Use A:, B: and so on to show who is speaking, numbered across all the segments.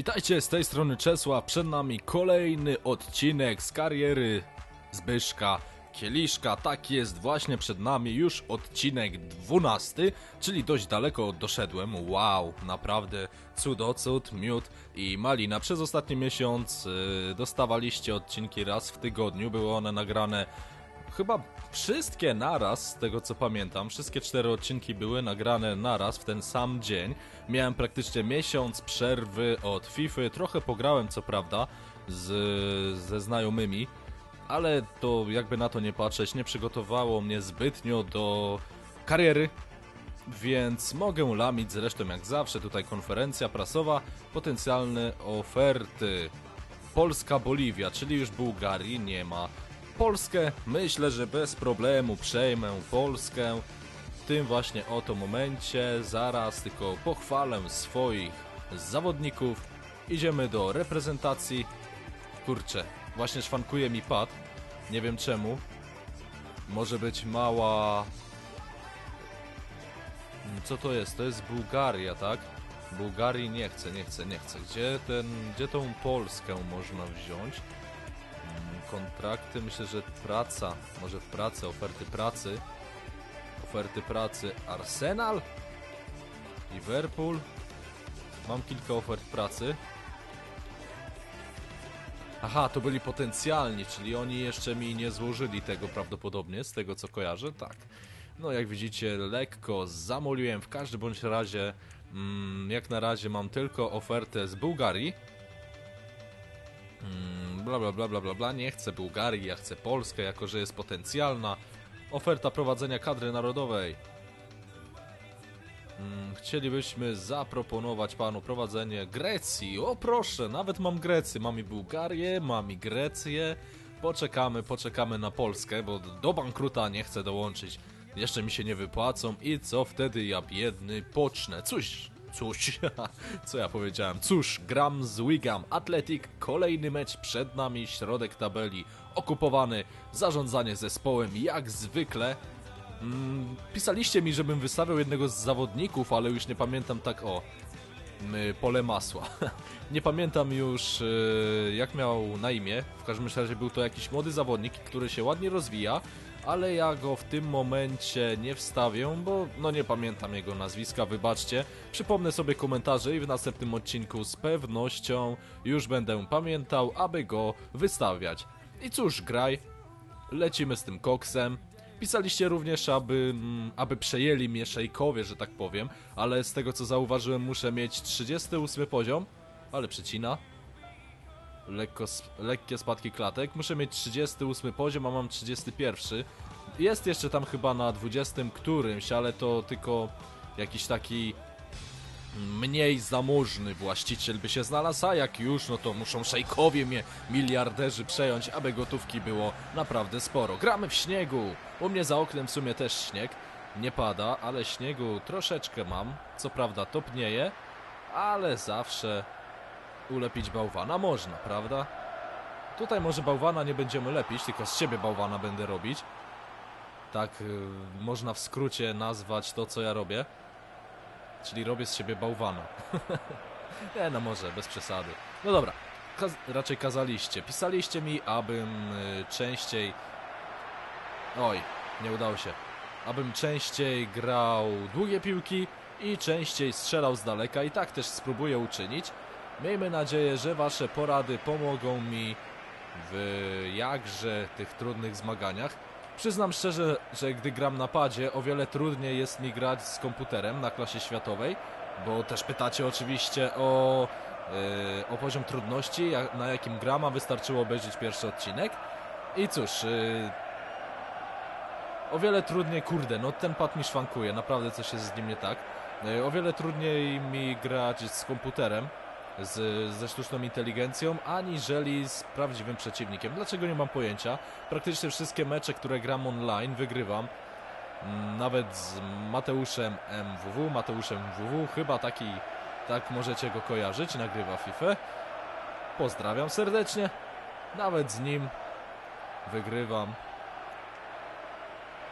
A: Witajcie, z tej strony Czesław, przed nami kolejny odcinek z kariery Zbyszka Kieliszka. Tak jest, właśnie przed nami już odcinek 12, czyli dość daleko doszedłem. Wow, naprawdę cudocud, miód i malina. Przez ostatni miesiąc yy, dostawaliście odcinki raz w tygodniu, były one nagrane chyba wszystkie naraz, z tego co pamiętam. Wszystkie cztery odcinki były nagrane naraz w ten sam dzień. Miałem praktycznie miesiąc przerwy od FIFA. Trochę pograłem, co prawda, z, ze znajomymi, ale to jakby na to nie patrzeć, nie przygotowało mnie zbytnio do kariery. Więc mogę lamić, zresztą jak zawsze, tutaj konferencja prasowa, potencjalne oferty. Polska-Boliwia, czyli już Bułgarii nie ma. Polskę myślę, że bez problemu przejmę Polskę. W tym właśnie oto momencie zaraz tylko pochwalę swoich zawodników. Idziemy do reprezentacji. Kurczę, właśnie szwankuje mi pad. Nie wiem czemu. Może być mała... Co to jest? To jest Bułgaria, tak? Bułgarii nie chcę, nie chcę, nie chcę. Gdzie ten, gdzie tą Polskę można wziąć? Kontrakty, myślę, że praca, może w pracy, oferty pracy. Oferty pracy Arsenal? Liverpool? Mam kilka ofert pracy. Aha, to byli potencjalni, czyli oni jeszcze mi nie złożyli tego prawdopodobnie, z tego co kojarzę, tak. No jak widzicie, lekko zamoliłem, w każdym bądź razie, mm, jak na razie mam tylko ofertę z Bułgarii. Mm, bla bla bla bla bla bla, nie chcę Bułgarii, ja chcę Polskę, jako że jest potencjalna. Oferta prowadzenia kadry narodowej. Mm, Chcielibyśmy zaproponować panu prowadzenie Grecji. O proszę, nawet mam Grecję. Mam i Bułgarię, mam i Grecję. Poczekamy, poczekamy na Polskę, bo do bankruta nie chcę dołączyć. Jeszcze mi się nie wypłacą i co wtedy ja biedny pocznę? Cóż, cóż, co ja powiedziałem? Cóż, gram z Wigan Athletic, kolejny mecz przed nami, środek tabeli okupowany, zarządzanie zespołem jak zwykle. Mm, pisaliście mi, żebym wystawiał jednego z zawodników, ale już nie pamiętam tak o. Pole masła. nie pamiętam już y, jak miał na imię. W każdym razie był to jakiś młody zawodnik, który się ładnie rozwija, ale ja go w tym momencie nie wstawię, bo no nie pamiętam jego nazwiska, wybaczcie. Przypomnę sobie komentarze i w następnym odcinku z pewnością już będę pamiętał, aby go wystawiać. I cóż, graj, lecimy z tym koksem. Pisaliście również, aby, mm, aby przejęli mnie szejkowie, że tak powiem, ale z tego co zauważyłem muszę mieć 38 poziom, ale przecina. Lekko, lekkie spadki klatek. Muszę mieć 38 poziom, a mam 31. Jest jeszcze tam chyba na 20 którymś, ale to tylko jakiś taki mniej zamożny właściciel by się znalazł, a jak już, no to muszą szejkowie mnie, miliarderzy przejąć, aby gotówki było naprawdę sporo. Gramy w śniegu, u mnie za oknem w sumie też śnieg, nie pada, ale śniegu troszeczkę mam, co prawda topnieje, ale zawsze ulepić bałwana można, prawda? Tutaj może bałwana nie będziemy lepić, tylko z siebie bałwana będę robić. Tak y, można w skrócie nazwać to, co ja robię. Czyli robię z siebie bałwana. nie, no może, bez przesady. No dobra, Kaz raczej kazaliście. Pisaliście mi, abym y, częściej... Oj, nie udało się. Abym częściej grał długie piłki i częściej strzelał z daleka i tak też spróbuję uczynić. Miejmy nadzieję, że wasze porady pomogą mi w jakże tych trudnych zmaganiach. Przyznam szczerze, że gdy gram na padzie, o wiele trudniej jest mi grać z komputerem na klasie światowej, bo też pytacie oczywiście o, yy, o poziom trudności, jak, na jakim gram, a wystarczyło obejrzeć pierwszy odcinek. I cóż, yy, o wiele trudniej, kurde, no ten pad mi szwankuje, naprawdę coś jest z nim nie tak. Yy, o wiele trudniej mi grać z komputerem, z, ze sztuczną inteligencją, aniżeli z prawdziwym przeciwnikiem. Dlaczego nie mam pojęcia? Praktycznie wszystkie mecze, które gram online, wygrywam. Mm, Nawet z Mateuszem MWW, Mateuszem MWW, chyba taki, tak możecie go kojarzyć, nagrywa FIFA. Pozdrawiam serdecznie. Nawet z nim wygrywam.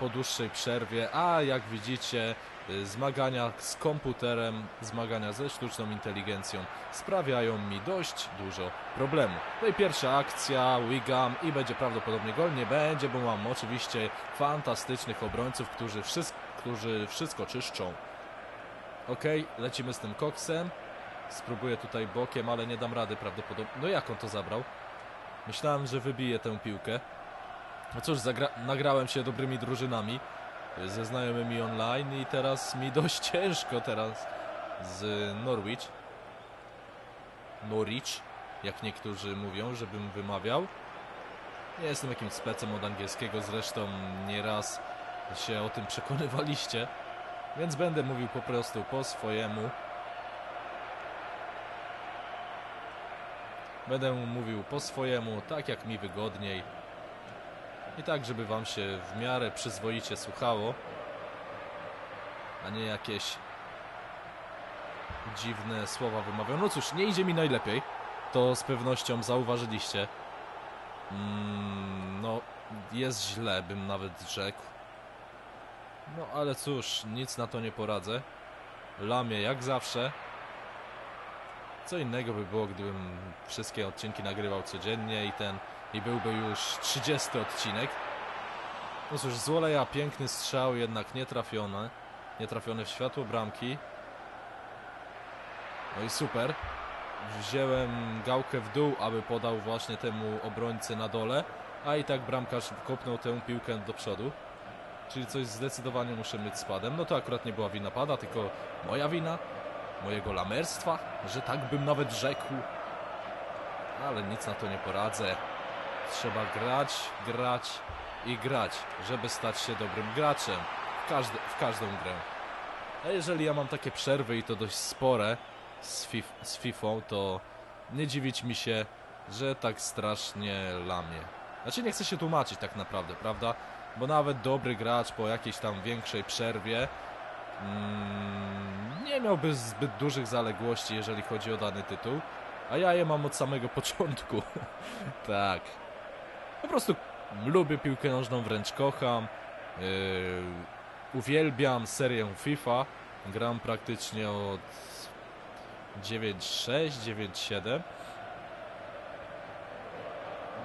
A: Po dłuższej przerwie, a jak widzicie y, zmagania z komputerem, zmagania ze sztuczną inteligencją sprawiają mi dość dużo problemu. No i pierwsza akcja, Wigam i będzie prawdopodobnie gol, nie będzie, bo mam oczywiście fantastycznych obrońców, którzy, wszystko, którzy wszystko czyszczą. Ok, lecimy z tym koksem. Spróbuję tutaj bokiem, ale nie dam rady prawdopodobnie. No jak on to zabrał? Myślałem, że wybije tę piłkę. No cóż, nagrałem się dobrymi drużynami y, ze znajomymi online i teraz mi dość ciężko teraz z Norwich. Norwich, jak niektórzy mówią, żebym wymawiał. Nie jestem jakimś specem od angielskiego, zresztą nieraz się o tym przekonywaliście, więc będę mówił po prostu po swojemu. Będę mówił po swojemu, tak jak mi wygodniej. I tak, żeby wam się w miarę przyzwoicie słuchało, a nie jakieś dziwne słowa wymawiam. No cóż, nie idzie mi najlepiej. To z pewnością zauważyliście. Mm, no, jest źle, bym nawet rzekł. No, ale cóż, nic na to nie poradzę. Lamię jak zawsze. Co innego by było, gdybym wszystkie odcinki nagrywał codziennie i ten i byłby już 30 odcinek. No cóż, z Woleja piękny strzał, jednak nie trafiony. Nie trafiony w światło bramki. No i super. Wziąłem gałkę w dół, aby podał właśnie temu obrońcy na dole, a i tak bramkarz kopnął tę piłkę do przodu. Czyli coś zdecydowanie muszę mieć z padem. No to akurat nie była wina pada, tylko moja wina, mojego lamerstwa, że tak bym nawet rzekł. Ale nic na to nie poradzę. Trzeba grać, grać i grać, żeby stać się dobrym graczem w, w każdą grę. A jeżeli ja mam takie przerwy i to dość spore z, fif z FIFA, to nie dziwić mi się, że tak strasznie lamie. Znaczy nie chcę się tłumaczyć tak naprawdę, prawda? Bo nawet dobry gracz po jakiejś tam większej przerwie nie miałby zbyt dużych zaległości, jeżeli chodzi o dany tytuł. A ja je mam od samego początku. tak. Po prostu lubię piłkę nożną, wręcz kocham. Yy, uwielbiam serię FIFA. Gram praktycznie od 9.6, 9.7.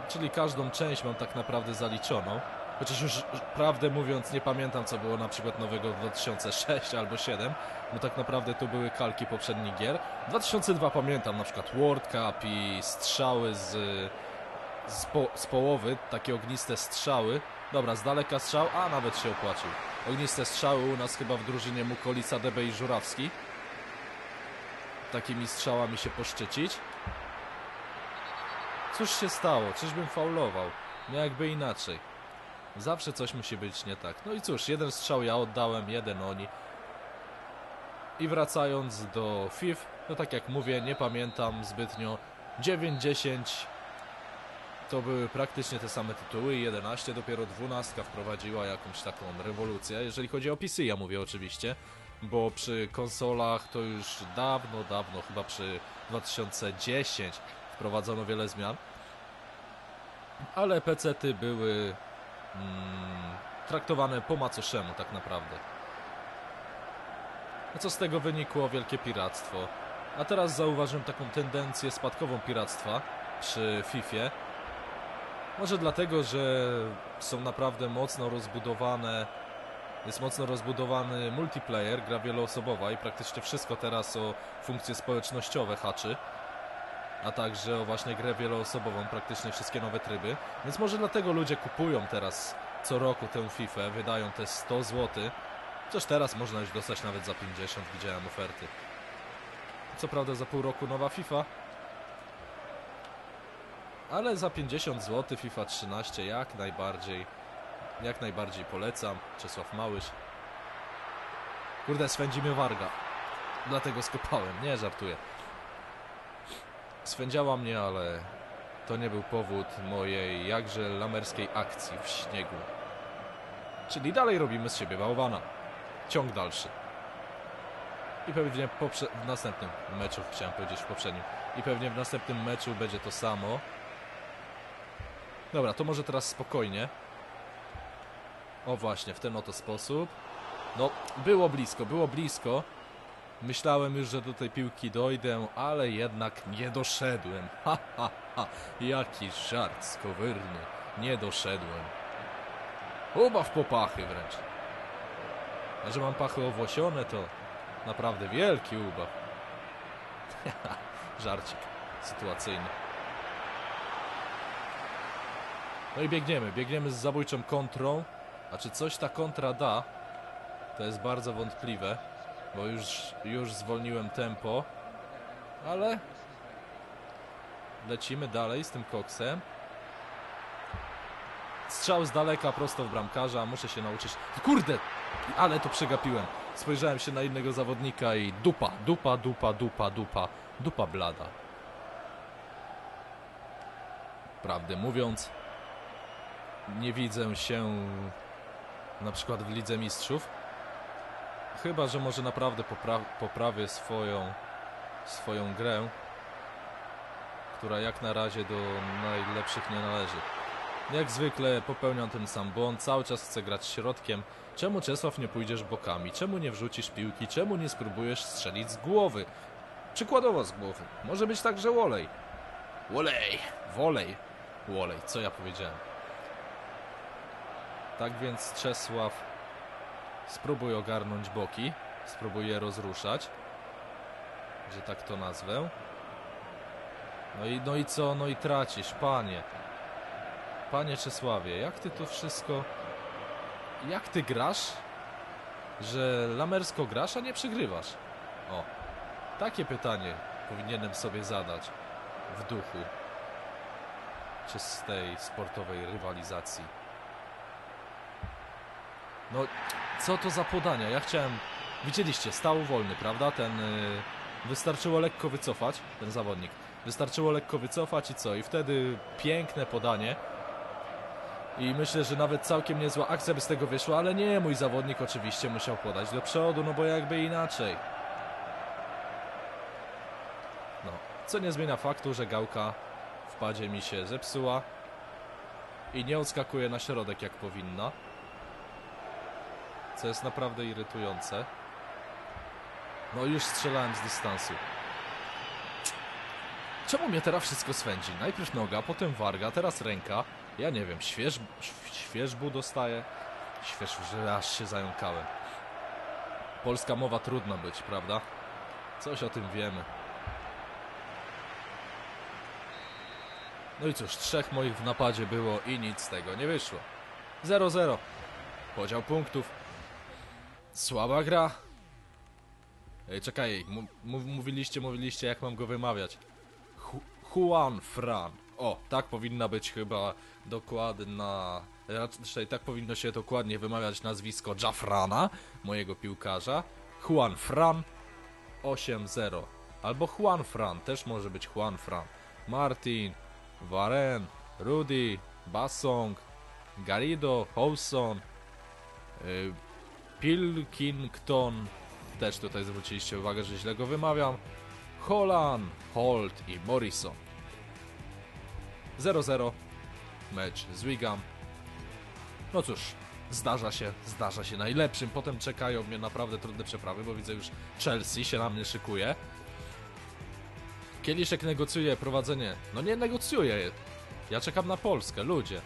A: Czyli każdą część mam tak naprawdę zaliczoną. Chociaż już prawdę mówiąc nie pamiętam co było na przykład nowego w 2006 albo 7, bo tak naprawdę to były kalki poprzednich gier. 2002 pamiętam na przykład World Cup i strzały z, z, po, z połowy, takie ogniste strzały. Dobra, z daleka strzał, a nawet się opłacił. Ogniste strzały u nas chyba w drużynie Mukolica, Debe i Żurawski. Takimi strzałami się poszczycić. Cóż się stało? Czyżbym faulował? No jakby inaczej. Zawsze coś musi być nie tak. No i cóż, jeden strzał ja oddałem, jeden oni. I wracając do FIF, no tak jak mówię, nie pamiętam zbytnio. 9-10 to były praktycznie te same tytuły, 11 dopiero 12 wprowadziła jakąś taką rewolucję, jeżeli chodzi o PC, ja mówię oczywiście, bo przy konsolach to już dawno, dawno, chyba przy 2010 wprowadzono wiele zmian, ale PC-ty były traktowane po macoszemu tak naprawdę. A co z tego wynikło? Wielkie piractwo. A teraz zauważyłem taką tendencję spadkową piractwa przy FIFA. Może dlatego, że są naprawdę mocno rozbudowane, jest mocno rozbudowany multiplayer, gra wieloosobowa i praktycznie wszystko teraz o funkcje społecznościowe haczy a także o właśnie grę wieloosobową, praktycznie wszystkie nowe tryby. Więc może dlatego ludzie kupują teraz co roku tę FIFA, wydają te 100 zł. Coś teraz można już dostać nawet za 50, widziałem oferty. Co prawda za pół roku nowa FIFA. Ale za 50 zł FIFA 13 jak najbardziej, jak najbardziej polecam. Czesław Małysz. Kurde, swędzi warga. Dlatego skopałem, nie żartuję. Swędziała mnie, ale to nie był powód mojej jakże lamerskiej akcji w śniegu. Czyli dalej robimy z siebie bałwana. Ciąg dalszy. I pewnie w następnym meczu, chciałem powiedzieć w poprzednim, i pewnie w następnym meczu będzie to samo. Dobra, to może teraz spokojnie. O właśnie, w ten oto sposób. No, było blisko, było blisko. Myślałem już, że do tej piłki dojdę, ale jednak nie doszedłem. Ha, ha, ha. Jaki żart skowyrny. Nie doszedłem. Ubaw popachy wręcz. A że mam pachy owłosione, to naprawdę wielki ubaw. Żarcik sytuacyjny. No i biegniemy, biegniemy z zabójczą kontrą. A czy coś ta kontra da? To jest bardzo wątpliwe, bo już, już zwolniłem tempo. Ale lecimy dalej z tym koksem. Strzał z daleka prosto w bramkarza, muszę się nauczyć. Kurde, ale to przegapiłem. Spojrzałem się na innego zawodnika i dupa, dupa, dupa, dupa, dupa, dupa blada. Prawdę mówiąc, nie widzę się na przykład w Lidze Mistrzów. Chyba, że może naprawdę popra poprawię swoją, swoją grę, która jak na razie do najlepszych nie należy. Jak zwykle popełniam ten sam błąd, cały czas chcę grać środkiem. Czemu Czesław nie pójdziesz bokami? Czemu nie wrzucisz piłki? Czemu nie spróbujesz strzelić z głowy? Przykładowo z głowy. Może być także wolej. Wolej! Wolej! Wolej, co ja powiedziałem? Tak więc Czesław spróbuj ogarnąć boki, spróbuj je rozruszać, że tak to nazwę. No i, no i co? No i tracisz, panie. Panie Czesławie, jak ty to wszystko... Jak ty grasz, że lamersko grasz, a nie przegrywasz? O, takie pytanie powinienem sobie zadać w duchu czystej sportowej rywalizacji. No, co to za podania? Ja chciałem... Widzieliście, stał wolny, prawda? Ten... Yy... Wystarczyło lekko wycofać, ten zawodnik. Wystarczyło lekko wycofać i co? I wtedy piękne podanie. I myślę, że nawet całkiem niezła akcja by z tego wyszła, ale nie, mój zawodnik oczywiście musiał podać do przodu, no bo jakby inaczej. No, co nie zmienia faktu, że gałka w padzie mi się zepsuła i nie odskakuje na środek jak powinna. Co jest naprawdę irytujące. No już strzelałem z dystansu. Czemu mnie teraz wszystko swędzi? Najpierw noga, potem warga, teraz ręka. Ja nie wiem, śwież, świeżbu dostaję. Śwież, że aż się zająkałem. Polska mowa trudno być, prawda? Coś o tym wiemy. No i cóż, trzech moich w napadzie było i nic z tego nie wyszło. 0-0. Podział punktów. Słaba gra. Ej, czekaj, mówiliście, mówiliście jak mam go wymawiać. Juan Fran. O, tak powinna być chyba dokładna... Raczej tak powinno się dokładnie wymawiać nazwisko Jafrana, mojego piłkarza. Juan Fran 8-0. Albo Juan Fran, też może być Juan Fran. Martin, Waren, Rudy, Bassong, Garrido, Holson, yy, Pilkington, też tutaj zwróciliście uwagę, że źle go wymawiam, Holland, Holt i Morrison. 0-0, mecz z Wigan. No cóż, zdarza się, zdarza się najlepszym. Potem czekają mnie naprawdę trudne przeprawy, bo widzę już Chelsea się na mnie szykuje. Kieliszek negocjuje prowadzenie. No nie negocjuje. Ja czekam na Polskę, ludzie.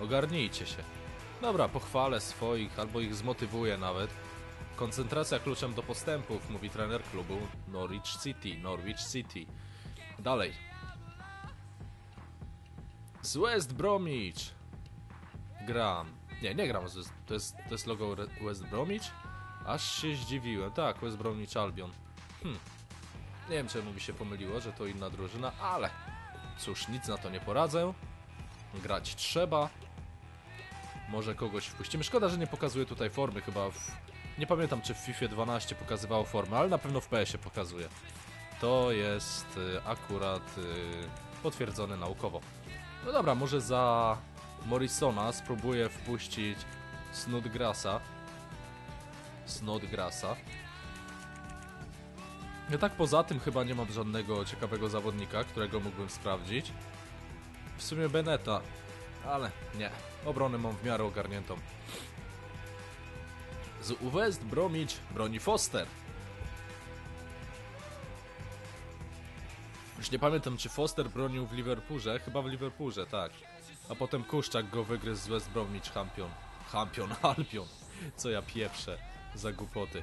A: Ogarnijcie się. Dobra, pochwalę swoich, albo ich zmotywuję nawet. Koncentracja kluczem do postępów, mówi trener klubu Norwich City. Norwich City. Dalej. Z West Bromwich. Gram. Nie, nie gram. To jest, to jest logo West Bromwich? Aż się zdziwiłem. Tak, West Bromwich Albion. Hm. Nie wiem, czemu mi się pomyliło, że to inna drużyna, ale cóż, nic na to nie poradzę. Grać trzeba. Może kogoś wpuścimy. Szkoda, że nie pokazuje tutaj formy, chyba w... Nie pamiętam, czy w FIFA 12 pokazywało formę, ale na pewno w PS-ie pokazuje. To jest y, akurat y, potwierdzone naukowo. No dobra, może za Morrisona spróbuję wpuścić Snodgrassa. Snodgrassa. Ja tak poza tym chyba nie mam żadnego ciekawego zawodnika, którego mógłbym sprawdzić. W sumie Beneta, ale nie. Obronę mam w miarę ogarniętą. Z West Bromwich broni Foster. Już nie pamiętam, czy Foster bronił w Liverpoolze. Chyba w Liverpoolze, tak. A potem Kuszczak go wygryzł z West Bromwich Champion. Champion, Albion. Co ja pieprzę za głupoty.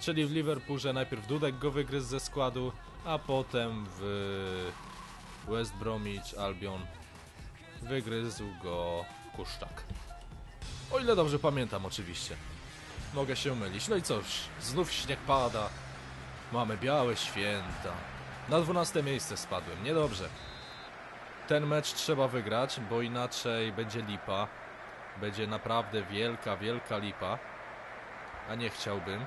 A: Czyli w Liverpoolze najpierw Dudek go wygryzł ze składu, a potem w West Bromwich Albion wygryzł go Kuszczak. O ile dobrze pamiętam oczywiście. Mogę się mylić. No i cóż, znów śnieg pada. Mamy białe święta. Na 12 miejsce spadłem, niedobrze. Ten mecz trzeba wygrać, bo inaczej będzie lipa. Będzie naprawdę wielka, wielka lipa. A nie chciałbym.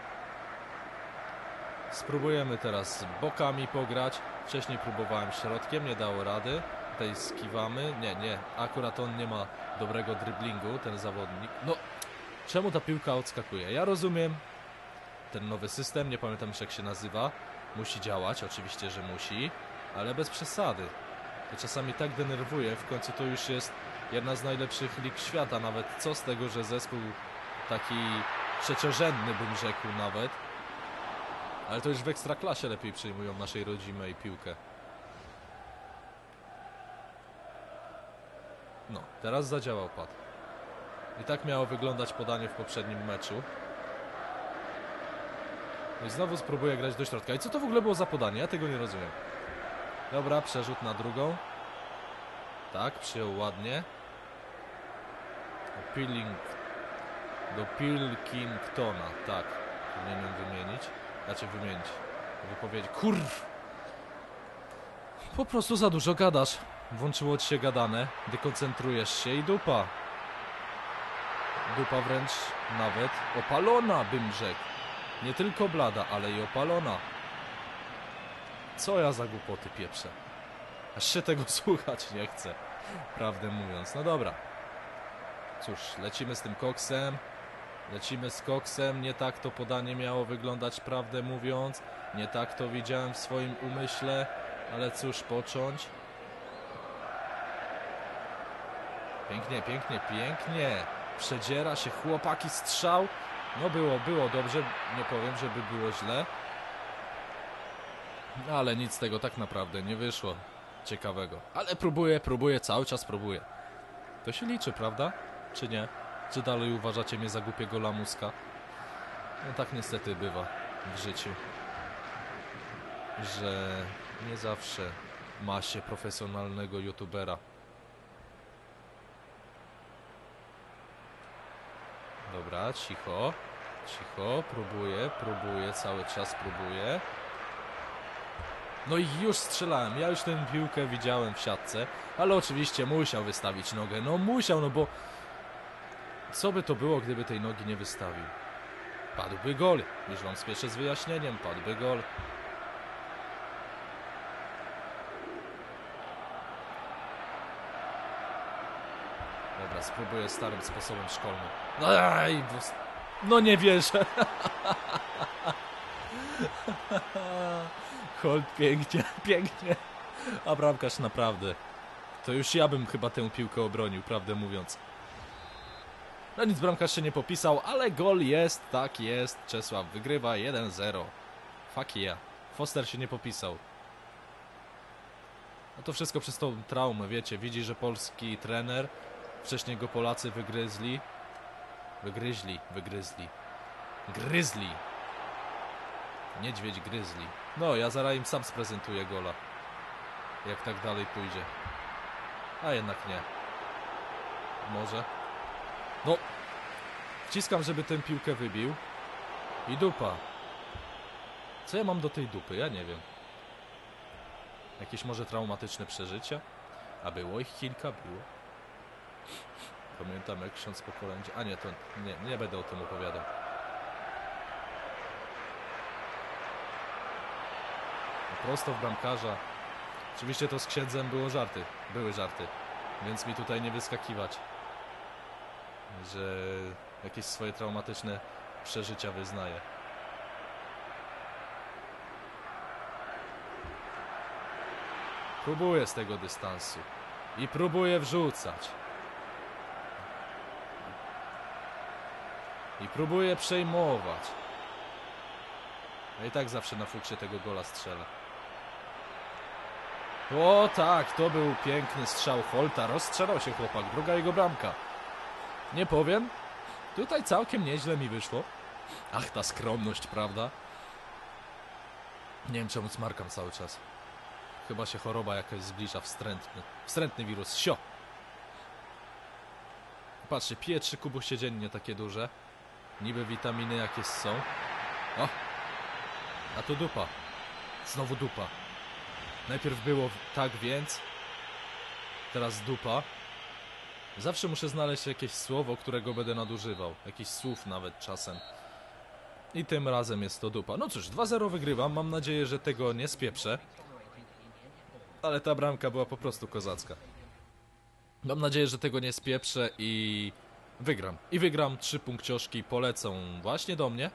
A: Spróbujemy teraz bokami pograć. Wcześniej próbowałem środkiem, nie dało rady. Tutaj skiwamy. Nie, nie. Akurat on nie ma dobrego driblingu, ten zawodnik. No, czemu ta piłka odskakuje? Ja rozumiem ten nowy system, nie pamiętam już jak się nazywa. Musi działać, oczywiście, że musi, ale bez przesady. To czasami tak denerwuje, w końcu to już jest jedna z najlepszych lig świata, nawet co z tego, że zespół taki trzeciorzędny bym rzekł nawet, ale to już w ekstraklasie lepiej przyjmują naszej rodzimej piłkę. No, teraz zadziałał pad. I tak miało wyglądać podanie w poprzednim meczu. No i znowu spróbuję grać do środka. I co to w ogóle było za podanie? Ja tego nie rozumiem. Dobra, przerzut na drugą. Tak, przyjął ładnie. Do Pilling... Do Pilkingtona, tak. Powinienem wymienić. Znaczy wymienić. Wypowiedzieć. Kurw! Po prostu za dużo gadasz. Włączyło ci się gadane. Dekoncentrujesz się i dupa. Dupa wręcz nawet opalona, bym rzekł. Nie tylko blada, ale i opalona. Co ja za głupoty pieprzę? Aż się tego słuchać nie chcę. Prawdę mówiąc. No dobra. Cóż, lecimy z tym koksem. Lecimy z koksem. Nie tak to podanie miało wyglądać, prawdę mówiąc. Nie tak to widziałem w swoim umyśle. Ale cóż, począć. Pięknie, pięknie, pięknie. Przedziera się chłopaki strzał. No było, było dobrze. Nie powiem, żeby było źle. Ale nic z tego tak naprawdę nie wyszło ciekawego. Ale próbuję, próbuję, cały czas próbuję. To się liczy, prawda? Czy nie? Czy dalej uważacie mnie za głupiego lamuska? No tak niestety bywa w życiu. Że nie zawsze ma się profesjonalnego youtubera. Dobra, cicho. Cicho, próbuję, próbuję, cały czas próbuję. No i już strzelałem. Ja już tę piłkę widziałem w siatce, ale oczywiście musiał wystawić nogę. No musiał, no bo co by to było, gdyby tej nogi nie wystawił? Padłby gol. Już wam spieszę z wyjaśnieniem. Padłby gol. Spróbuję starym sposobem szkolnym. No, bo- no nie wierzę. Holt pięknie, pięknie. A bramkarz naprawdę. To już ja bym chyba tę piłkę obronił, prawdę mówiąc. No nic, bramkarz się nie popisał, ale gol jest, tak jest. Czesław wygrywa 1-0. Fuck yeah. Foster się nie popisał. No to wszystko przez tą traumę, wiecie. Widzi, że polski trener, wcześniej go Polacy wygryzli. Wygryźli, wygryzli. Gryzli. Niedźwiedź gryzli. No, ja zaraz im sam sprezentuję gola. Jak tak dalej pójdzie. A jednak nie. Może. No. Wciskam, żeby tę piłkę wybił. I dupa. Co ja mam do tej dupy? Ja nie wiem. Jakieś może traumatyczne przeżycia? A było ich kilka? Było. Pamiętam jak ksiądz po kolędzie. A nie, to nie, nie będę o tym opowiadał. Prosto w bramkarza. Oczywiście to z księdzem było żarty. Były żarty. Więc mi tutaj nie wyskakiwać. Że jakieś swoje traumatyczne przeżycia wyznaję. Próbuję z tego dystansu. I próbuję wrzucać. Próbuje przejmować. No i tak zawsze na fuksie tego gola strzela. O tak, to był piękny strzał Holta. Rozstrzelał się chłopak. Druga jego bramka. Nie powiem. Tutaj całkiem nieźle mi wyszło. Ach, ta skromność, prawda? Nie wiem czemu smarkam cały czas. Chyba się choroba jakaś zbliża, wstrętny. Wstrętny wirus, sio! Patrzcie, pije trzy kubusie dziennie takie duże. Niby witaminy jakieś są. O! A tu dupa. Znowu dupa. Najpierw było tak więc. Teraz dupa. Zawsze muszę znaleźć jakieś słowo, którego będę nadużywał. Jakiś słów nawet czasem. I tym razem jest to dupa. No cóż, 2-0 wygrywam. Mam nadzieję, że tego nie spieprzę. Ale ta bramka była po prostu kozacka. Mam nadzieję, że tego nie spieprzę i wygram. I wygram. Trzy punkcioszki polecą właśnie do mnie.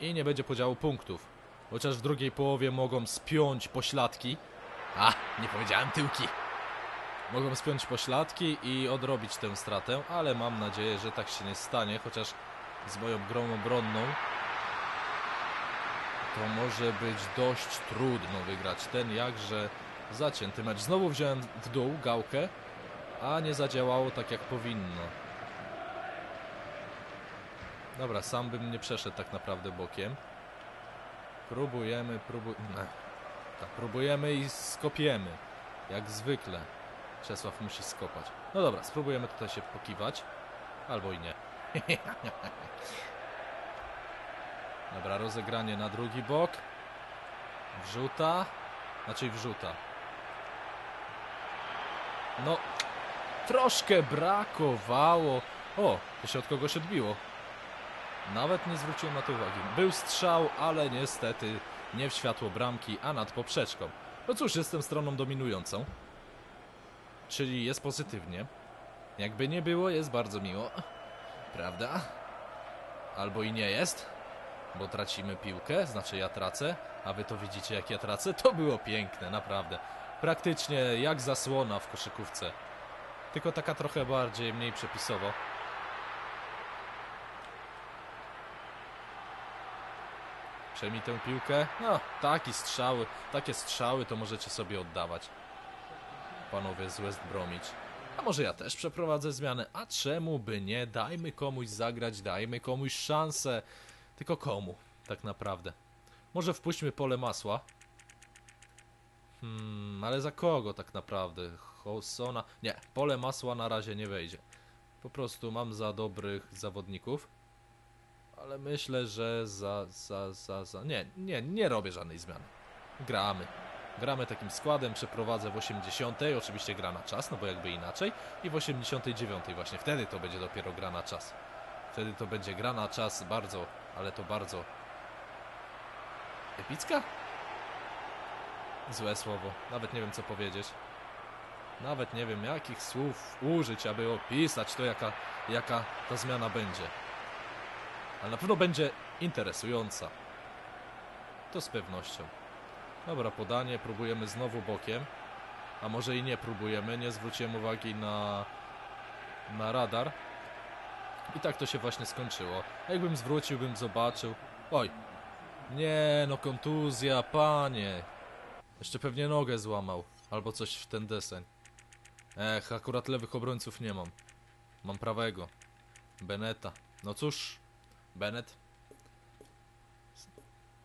A: I nie będzie podziału punktów. Chociaż w drugiej połowie mogą spiąć pośladki. A, nie powiedziałem tyłki. Mogą spiąć pośladki i odrobić tę stratę, ale mam nadzieję, że tak się nie stanie, chociaż z moją grą obronną to może być dość trudno wygrać ten jakże zacięty mecz. Znowu wziąłem w dół gałkę, a nie zadziałało tak jak powinno. Dobra, sam bym nie przeszedł tak naprawdę bokiem. Próbujemy, próbujemy. Tak, próbujemy i skopiemy. Jak zwykle. Czesław musi skopać. No dobra, spróbujemy tutaj się pokiwać. Albo i nie. Dobra, rozegranie na drugi bok. Wrzuta. Znaczy wrzuta. No, troszkę brakowało. O, to się od kogoś odbiło. Nawet nie zwróciłem na to uwagi. Był strzał, ale niestety nie w światło bramki, a nad poprzeczką. No cóż, jestem stroną dominującą. Czyli jest pozytywnie. Jakby nie było, jest bardzo miło. Prawda? Albo i nie jest, bo tracimy piłkę, znaczy ja tracę, a wy to widzicie jak ja tracę. To było piękne, naprawdę. Praktycznie jak zasłona w koszykówce. Tylko taka trochę bardziej, mniej przepisowo. Przejmij tę piłkę. No, taki strzały, takie strzały to możecie sobie oddawać. Panowie z West Bromwich. A może ja też przeprowadzę zmianę? A czemu by nie? Dajmy komuś zagrać, dajmy komuś szansę. Tylko komu, tak naprawdę? Może wpuśćmy pole masła. Hmm, ale za kogo tak naprawdę? Hosona? Nie, pole masła na razie nie wejdzie. Po prostu mam za dobrych zawodników. Ale myślę, że za, za, za, za... Nie, nie, nie robię żadnej zmiany. Gramy. Gramy takim składem, przeprowadzę w 80. Oczywiście gra na czas, no bo jakby inaczej. I w 89. właśnie wtedy to będzie dopiero gra na czas. Wtedy to będzie gra na czas bardzo, ale to bardzo... Epicka? Złe słowo. Nawet nie wiem co powiedzieć. Nawet nie wiem jakich słów użyć, aby opisać to jaka, jaka ta zmiana będzie. Ale na pewno będzie interesująca. To z pewnością. Dobra, podanie, próbujemy znowu bokiem. A może i nie próbujemy, nie zwróciłem uwagi na, na radar. I tak to się właśnie skończyło. Jakbym zwrócił, bym zobaczył. Oj, nie no, kontuzja, panie. Jeszcze pewnie nogę złamał. Albo coś w ten deseń. Ech, akurat lewych obrońców nie mam. Mam prawego. Beneta. No cóż, Bennett.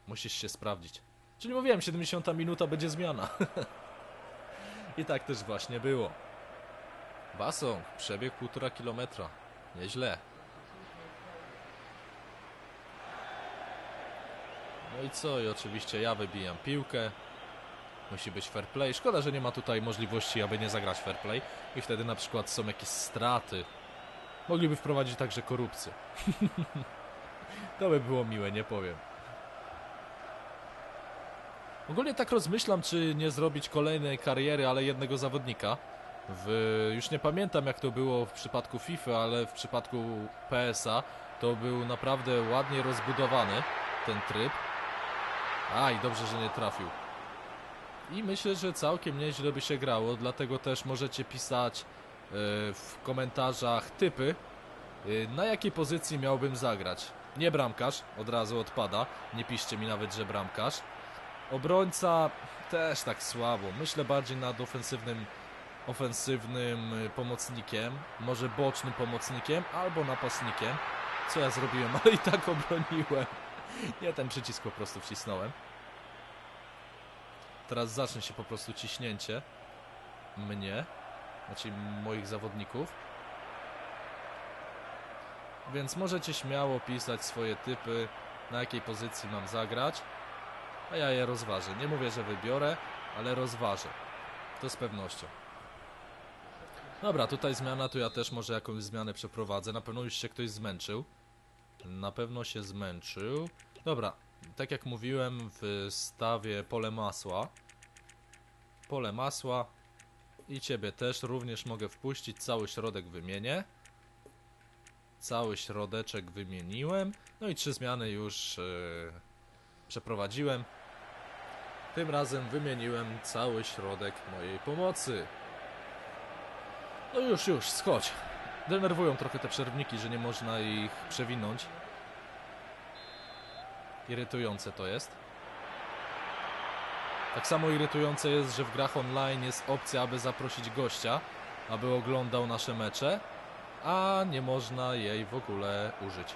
A: Musisz się sprawdzić. Czyli mówiłem, 70 minuta będzie zmiana. I tak też właśnie było. Basą, przebieg 1,5 kilometra. Nieźle. No i co? I oczywiście ja wybijam piłkę. Musi być fair play. Szkoda, że nie ma tutaj możliwości, aby nie zagrać fair play. I wtedy na przykład są jakieś straty. Mogliby wprowadzić także korupcję. to by było miłe, nie powiem. Ogólnie tak rozmyślam, czy nie zrobić kolejnej kariery, ale jednego zawodnika. W, już nie pamiętam jak to było w przypadku FIFA, ale w przypadku PSA to był naprawdę ładnie rozbudowany ten tryb. A i dobrze, że nie trafił. I myślę, że całkiem nieźle by się grało, dlatego też możecie pisać e, w komentarzach typy Y, Na jakiej pozycji miałbym zagrać? Nie bramkarz, od razu odpada. Nie piszcie mi nawet, że bramkarz. Obrońca też tak słabo. Myślę bardziej nad ofensywnym, ofensywnym y, pomocnikiem, może bocznym pomocnikiem albo napastnikiem. Co ja zrobiłem, ale i tak obroniłem. Nie ten przycisk po prostu wcisnąłem. Teraz zacznie się po prostu ciśnięcie mnie, znaczy moich zawodników. Więc możecie śmiało pisać swoje typy, na jakiej pozycji mam zagrać, a ja je rozważę. Nie mówię, że wybiorę, ale rozważę. To z pewnością. Dobra, tutaj zmiana, to ja też może jakąś zmianę przeprowadzę. Na pewno już się ktoś zmęczył. Na pewno się zmęczył. Dobra, tak jak mówiłem, w stawie pole masła. Pole masła. I ciebie też również mogę wpuścić. Cały środek wymienię. Cały środeczek wymieniłem. No i trzy zmiany już yy, przeprowadziłem. Tym razem wymieniłem cały środek mojej pomocy. No już, już, schodź. Denerwują trochę te przerwniki, że nie można ich przewinąć. Irytujące to jest. Tak samo irytujące jest, że w grach online jest opcja, aby zaprosić gościa, aby oglądał nasze mecze, a nie można jej w ogóle użyć.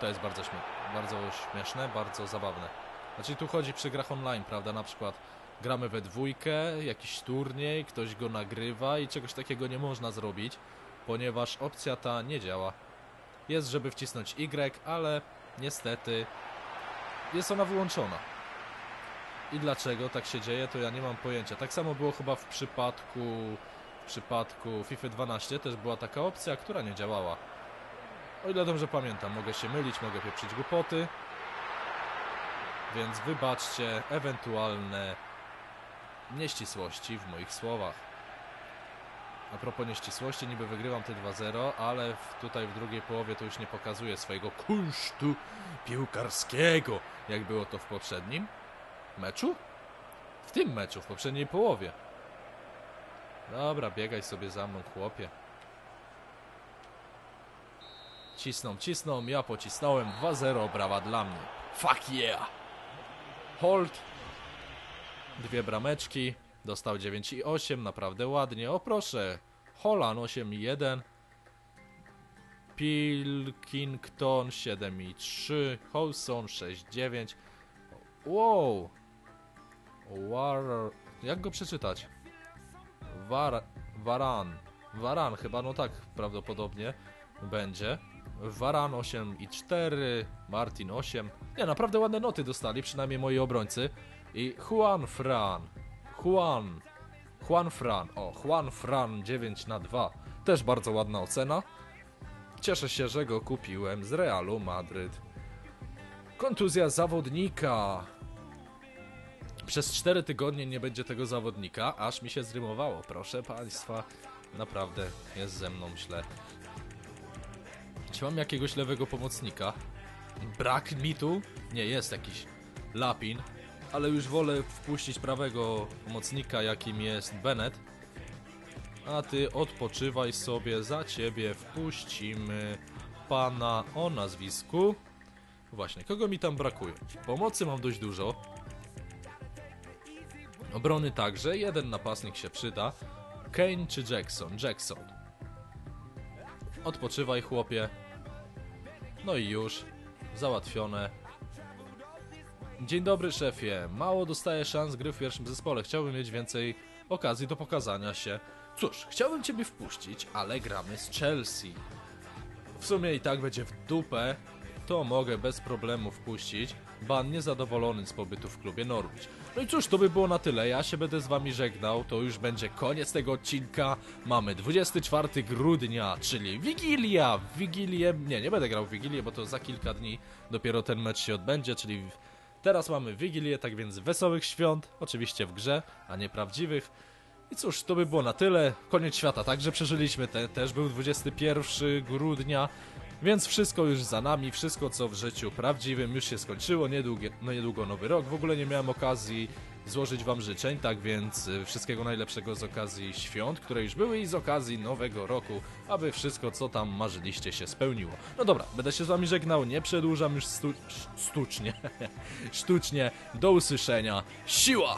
A: To jest bardzo, śmie bardzo śmieszne, bardzo zabawne. Znaczy tu chodzi przy grach online, prawda? Na przykład gramy we dwójkę, jakiś turniej, ktoś go nagrywa i czegoś takiego nie można zrobić, ponieważ opcja ta nie działa. Jest, żeby wcisnąć Y, ale niestety jest ona wyłączona. I dlaczego tak się dzieje, to ja nie mam pojęcia. Tak samo było chyba w przypadku w przypadku FIFA 12 też była taka opcja, która nie działała. O ile dobrze pamiętam, mogę się mylić, mogę pieprzyć głupoty. Więc wybaczcie ewentualne nieścisłości w moich słowach. A propos nieścisłości, niby wygrywam te 2-0, ale w, tutaj w drugiej połowie to już nie pokazuje swojego kunsztu piłkarskiego, jak było to w poprzednim meczu? W tym meczu, w poprzedniej połowie. Dobra, biegaj sobie za mną, chłopie. Cisną, cisną, ja pocisnąłem 2-0, brawa dla mnie. Fuck yeah! Hold. Dwie brameczki. Dostał 9 i 8, naprawdę ładnie. O proszę. Holan 8 i 1. Pilkington 7 i 3. Howson 6 9. Wow. War... Jak go przeczytać? War... Waran. Waran chyba, no tak prawdopodobnie będzie. Waran 8 i 4, Martin 8. Nie, naprawdę ładne noty dostali, przynajmniej moi obrońcy. I Juan Fran. Juan. Juan Fran. O, Juan Fran 9 na 2. Też bardzo ładna ocena. Cieszę się, że go kupiłem z Realu Madryt. Kontuzja zawodnika. Przez 4 tygodnie nie będzie tego zawodnika, aż mi się zrymowało. Proszę Państwa, naprawdę jest ze mną źle. Czy mam jakiegoś lewego pomocnika? Brak mi tu? Nie, jest jakiś Lapin, ale już wolę wpuścić prawego pomocnika, jakim jest Bennett. A ty odpoczywaj sobie, za ciebie wpuścimy pana o nazwisku. Właśnie, kogo mi tam brakuje? Pomocy mam dość dużo. Obrony także, jeden napastnik się przyda. Kane czy Jackson? Jackson. Odpoczywaj, chłopie. No i już. Załatwione. Dzień dobry, szefie. Mało dostaję szans gry w pierwszym zespole. Chciałbym mieć więcej okazji do pokazania się. Cóż, chciałbym ciebie wpuścić, ale gramy z Chelsea. W sumie i tak będzie w dupę, to mogę bez problemu wpuścić. Ban niezadowolony z pobytu w klubie Norwich. No i cóż, to by było na tyle. Ja się będę z wami żegnał. To już będzie koniec tego odcinka. Mamy 24 grudnia, czyli Wigilia. Wigilię... Nie, nie będę grał w Wigilię, bo to za kilka dni dopiero ten mecz się odbędzie, czyli teraz mamy Wigilię, tak więc wesołych świąt. Oczywiście w grze, a nie prawdziwych. I cóż, to by było na tyle. Koniec świata także przeżyliśmy. Te, też był 21 grudnia. Więc wszystko już za nami, wszystko co w życiu prawdziwym już się skończyło, niedługo, no niedługo nowy rok. W ogóle nie miałem okazji złożyć wam życzeń, tak więc y, wszystkiego najlepszego z okazji świąt, które już były i z okazji nowego roku, aby wszystko co tam marzyliście się spełniło. No dobra, będę się z wami żegnał, nie przedłużam już stu- sz- sztucznie, sztucznie, do usłyszenia, siła!